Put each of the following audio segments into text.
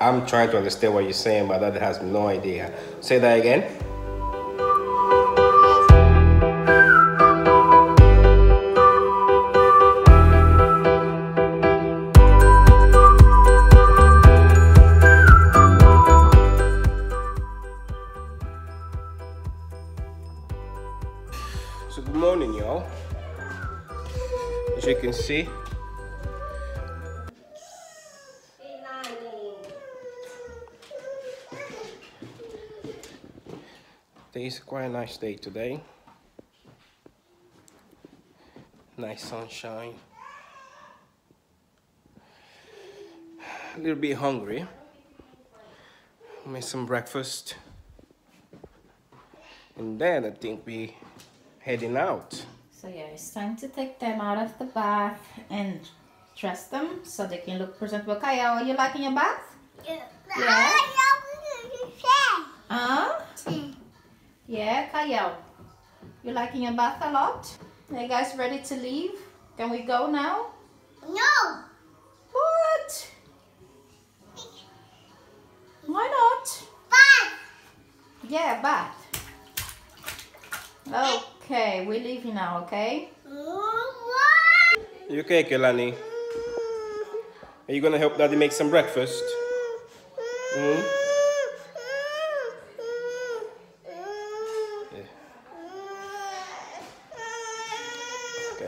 I'm trying to understand what you're saying, but that has no idea. Say that again. Today's quite a nice day today. Nice sunshine. A little bit hungry. Made some breakfast. And then I think we heading out. So yeah, it's time to take them out of the bath and dress them so they can look presentable. Kaya, are you liking your bath? Yeah. Huh? Mm. Yeah, Kaya. You liking your bath a lot? Are you guys ready to leave? Can we go now? No. What? Why not? Bath! Yeah, bath. Okay, we're leaving now, okay? What? You okay, Kaylani? Mm-hmm. Are you gonna help Daddy make some breakfast? Hmm?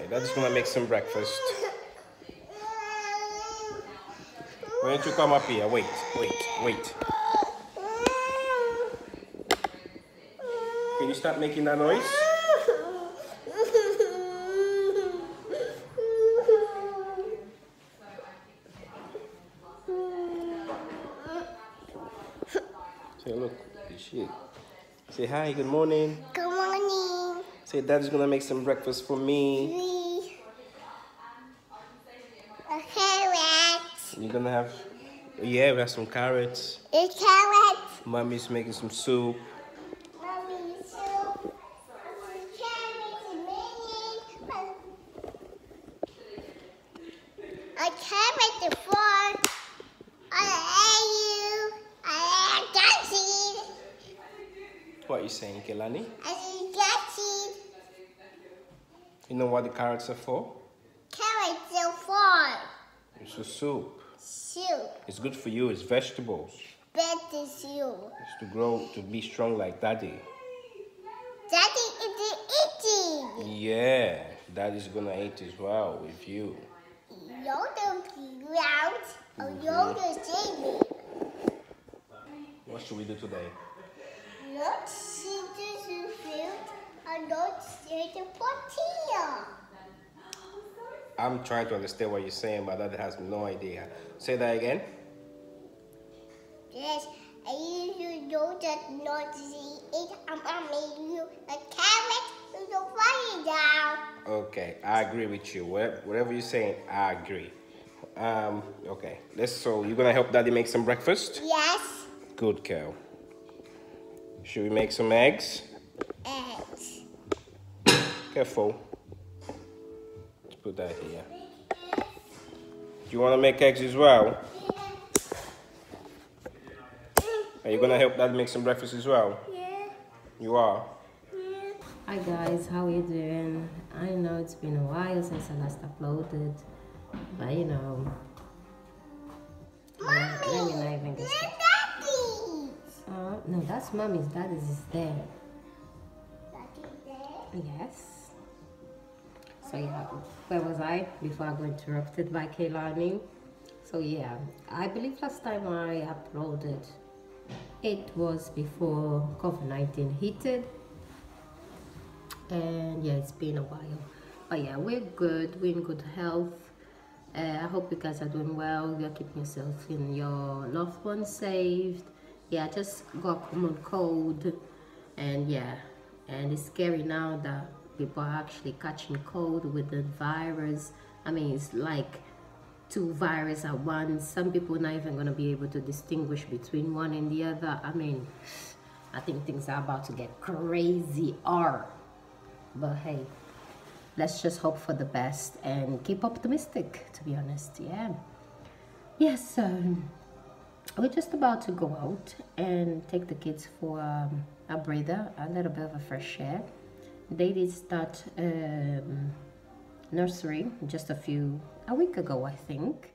Yeah. Okay, just gonna make some breakfast. Why don't you come up here? Wait, wait, wait. Can you stop making that noise? Say, look, shit. Say hi, good morning. Good morning. Say, Dad's gonna make some breakfast for me. Me. A carrot. You're gonna have, yeah, we have some carrots. It's carrots. Mommy's making some soup. Soup. Mini. A carrot, the. I ate you. I ate Gatsy. What are you saying, Kaylani? I ate Gatsy. You know what the carrots are for? Carrots are for. It's a soup. Soup. It's good for you. It's vegetables. Better you. It's to grow to be strong like Daddy. Daddy is eating. Yeah, Daddy's gonna eat as well with you. Yoda ground or Yoda baby. What should we do today? Not scissors and fruit or not scissors and tortilla. I'm trying to understand what you're saying, but Daddy has no idea. Say that again. Yes, I usually know that not eat. I'm gonna you a carrot with a fire down. Okay, I agree with you. Whatever, whatever you're saying, I agree. Um, okay, let's. So you're gonna help Daddy make some breakfast? Yes, Good girl. Should we make some eggs? eggs. Careful. Let's put that here. Do you want to make eggs as well? Are you gonna help Daddy make some breakfast as well? Yeah, You are. yeah. Hi guys, how are you doing? I know it's been a while since I last uploaded, but you know, let me Mommy, not even get you're started. daddy. Oh, uh, no, that's mommy's. Daddy's is there. Daddy there. Yes. So yeah, where was I before I got interrupted by Kaylani? So yeah, I believe last time I uploaded, it was before COVID-19 hit and yeah, it's been a while. But yeah, we're good. We're in good health. Uh, I hope you guys are doing well. You're keeping yourself and your loved ones saved. Yeah, I just got common cold, and yeah, and it's scary now that people are actually catching cold with the virus. I mean, it's like two viruses at once. Some people not even gonna be able to distinguish between one and the other. I mean, I think things are about to get crazy. Or, but hey, let's just hope for the best and keep optimistic. To be honest, yeah. Yes. Um, we're just about to go out and take the kids for um, a breather, a little bit of a fresh air. They did start um, nursery just a few, a week ago, I think.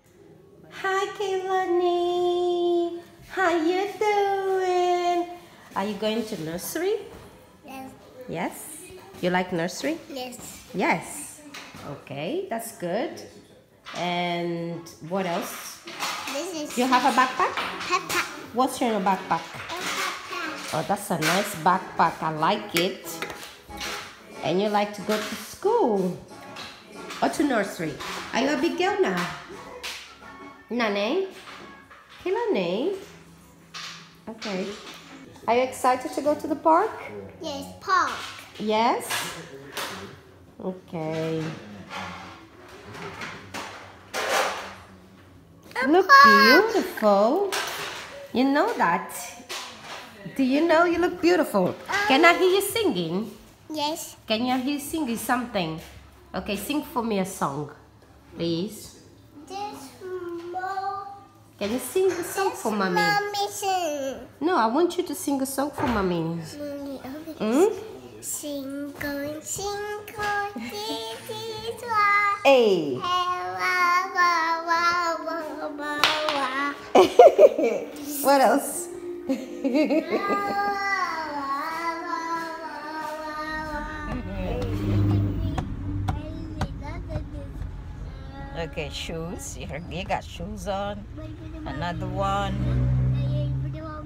Hi, Kaylani. How you doing? Are you going to nursery? Yes. Yes. You like nursery? Yes. Yes. Okay, that's good. And what else? This is You have a backpack? backpack What's in your backpack? Peppa. Oh, that's a nice backpack. I like it. And you like to go to school or to nursery? Are you a big girl now? Nane? Kilane? Okay. Are you excited to go to the park? Yes, park. Yes? Okay. Look beautiful. You know that. Do you know you look beautiful? Can I hear you singing? Yes. Can you singing something? Okay, sing for me a song, please. This. Can you sing a song for mommy? Mommy sing. No, I want you to sing a song for mommy. Mommy? Single, hmm? single, this is why. Hey. What else? Okay, shoes. You you got shoes on. Another one.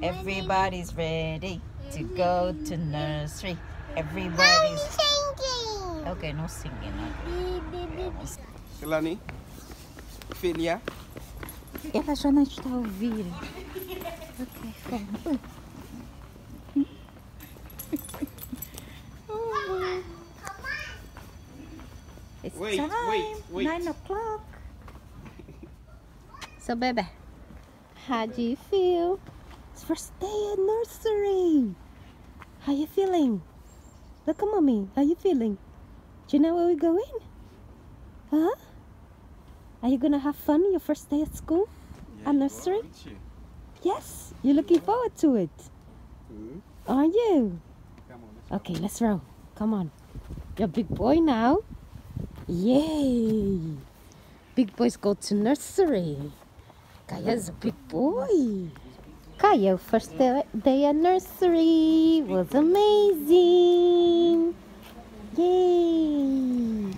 Everybody's ready to go to nursery. Everybody's singing. okay. No singing. Silani? Filha? Ela já não está a ouvir. Ok, vamos. It's Wait, time. wait, wait. Nine o'clock. So, baby, how do you feel? It's first day at nursery. How you feeling? Look at mommy. How you feeling? Do you know where we're going? Huh? Are you gonna have fun your first day at school? At nursery? Yes. You're looking forward to it. Are you? Okay, let's roll. Come on. You're a big boy now. Yay! Big boys go to nursery. Kaya's a big boy. Kaya, first day day at nursery was amazing. Yay!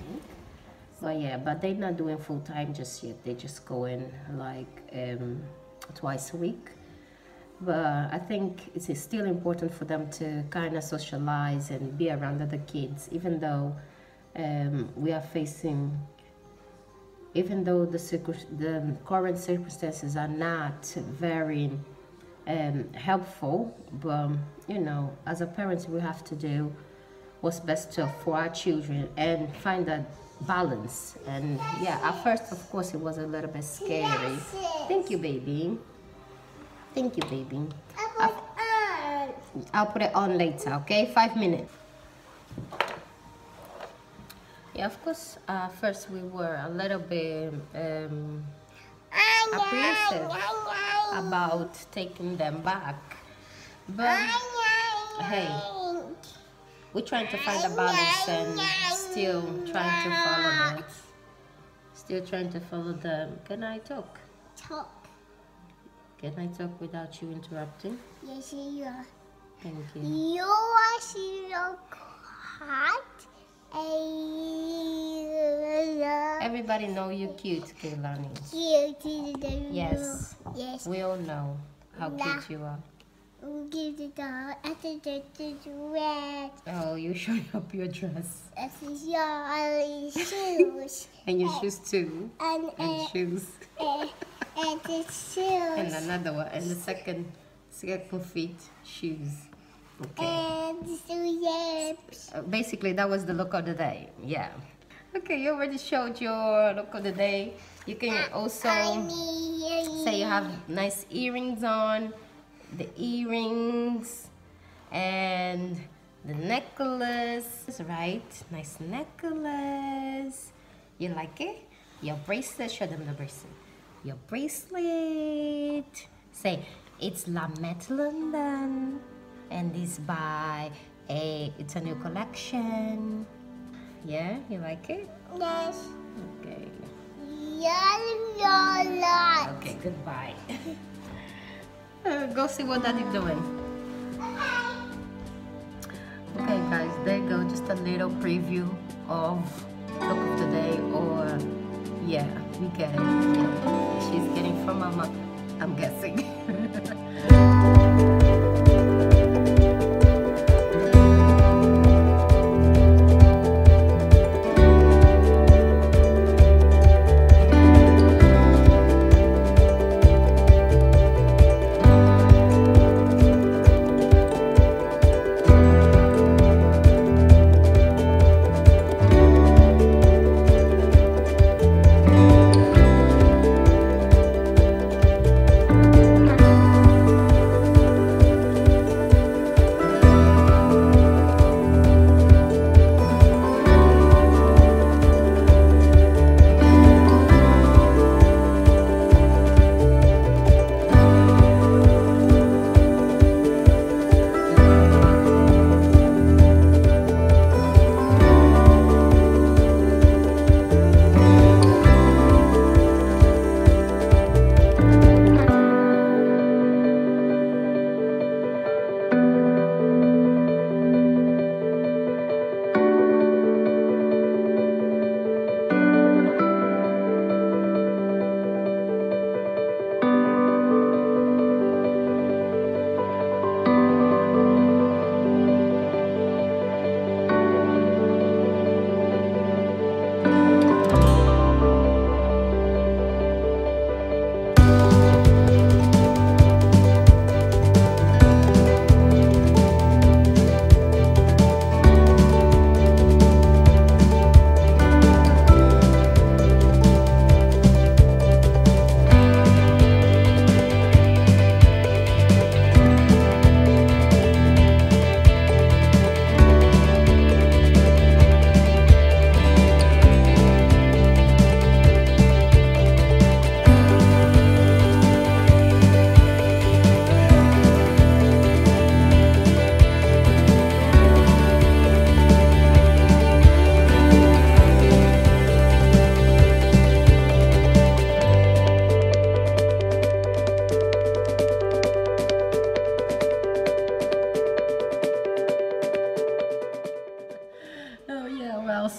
So yeah, but they're not doing full time just yet. They just go in like um, twice a week. But I think it's still important for them to kind of socialize and be around other kids, even though um, we are facing even though the, the current circumstances are not very um, helpful, but you know, as a parent, we have to do what's best for our children and find that balance. And yeah, at first, of course, it was a little bit scary. Thank you, baby. Thank you, baby. I'll put it on later, okay? Five minutes. Yeah, of course, uh, first we were a little bit um, apprehensive about taking them back. But hey, we're trying to find a balance and still trying to follow that. Still trying to follow them. Can I talk? Talk. Can I talk without you interrupting? Yes, you are. Thank you. You are so hot. And Everybody know you're cute, Kaylani. cute. Yes. Yes. We all know how cute you are. Give it the attitude red. Oh, you showing up your dress. Your shoes. And your shoes too. And And uh, shoes. uh, and the And another one. And the second second feet shoes. Okay. And. Uh, basically that was the look of the day. Yeah. Okay, you already showed your look of the day. You can also say you have nice earrings on, the earrings, and the necklace, right? Nice necklace. You like it? Your bracelet, show them the bracelet. Your bracelet, Say, it's La Met London, and this by a, it's a new collection. Yeah, you like it? Yes. Okay. Yeah, yeah. Okay, goodbye. Uh, go see what daddy doing. Okay guys, there you go, just a little preview of look of the day or yeah, you get it. She's getting from mama, I'm guessing.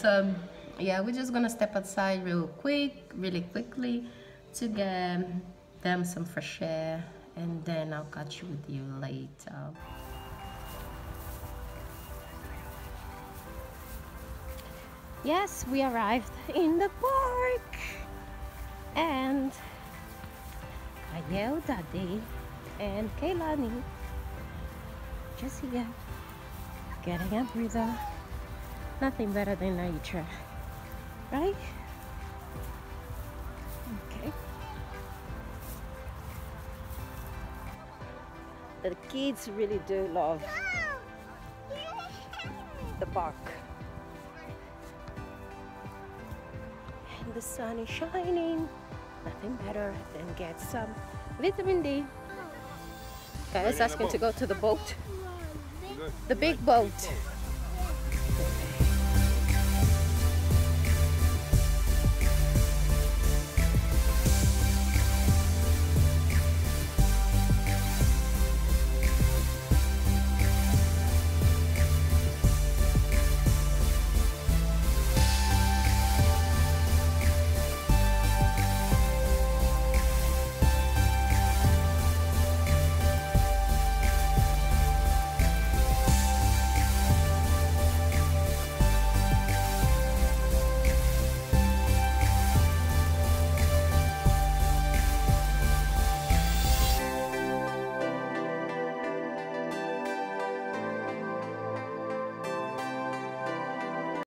so yeah, we're just gonna step outside real quick, really quickly, to get them some fresh air, and then I'll catch you with you later. Yes, we arrived in the park, and Kael, Daddy, and Kaylani just here getting a breather nothing better than nature, right? Okay. The kids really do love the park. And the sun is shining. Nothing better than get some vitamin D. Guys asking to go to the boat. The big boat.